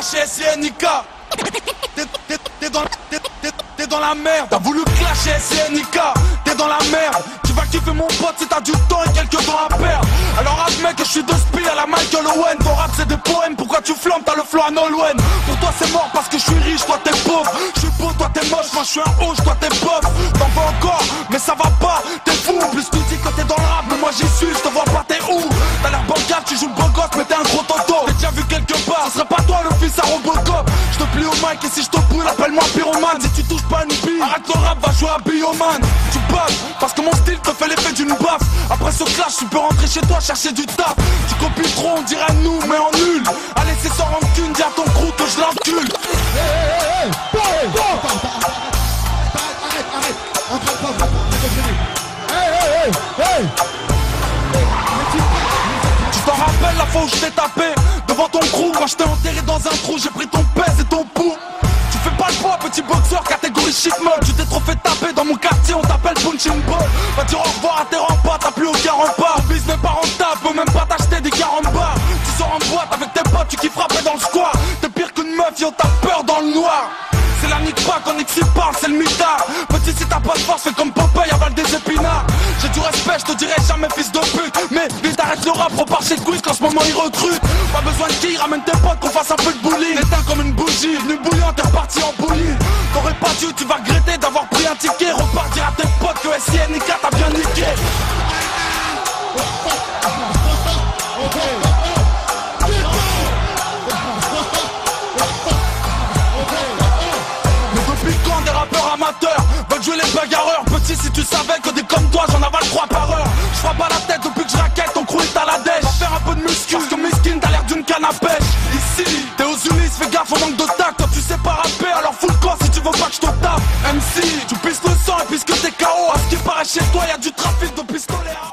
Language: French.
clasher T'es- dans, la merde. T'as voulu clasher SNK T'es dans la merde. Tu vas kiffer mon pote si t'as du temps et quelques temps à perdre. Alors admets que je suis de spi à la Michael Owen. Ton rap c'est des poèmes. Pourquoi tu flammes? T'as le flow à Nolwenn. Pour toi c'est mort parce que je suis riche. Toi t'es pauvre. Je suis beau Toi t'es moche. Moi je suis un hoche Toi t'es bof. T'en veux encore? Mais ça va pas. T'es fou. En plus tu dis que t'es dans le rap Mais moi j'y suis mic Et si je te bouille Appelle-moi pyromane Si tu touches pas une bille Arrête le rap Va jouer à Bioman. Tu baves Parce que mon style te fait l'effet d'une baffe Après ce clash tu peux rentrer chez toi chercher du taf. Tu copies trop on dirait nous mais en nul. Allez c'est sans rancune Dis à ton crew que je l'encule Tu t'en rappelles la fois où je t'ai tapé Devant ton crew quand je t'ai enterré dans un trou? J'ai pris ton petit boxeur catégorie shit mode. Tu t'es trop fait taper dans mon quartier on t'appelle punching ball. Va dire au revoir à tes remparts T'as plus aucun rempart. Ton business pas rentable Peut même pas t'acheter des 40 bars Tu sors en boîte avec tes potes Tu kiffes frapper dans le square. T'es pire qu'une meuf yo t'as peur dans le noir. C'est la nique pas qu'on s'y parle, c'est le mitard. Petit si t'as pas de force, fais comme Popeye, avale des épinards. J'ai du respect, je te dirai jamais fils de pute. Mais vite arrête le rap, repars chez Quiz qu'en ce moment ils recrutent Pas besoin de qui, ramène tes potes qu'on fasse un peu de bullying. Éteins comme une bougie, venu bouillant, t'es reparti en bouillie Tu vas regretter d'avoir pris un ticket. Repartir à tes potes que SINK t'a bien niqué. Mais depuis quand des rappeurs amateurs veulent jouer les bagarreurs? Petit si tu savais que des comme Toi, y a du trafic de pistolet. Hein.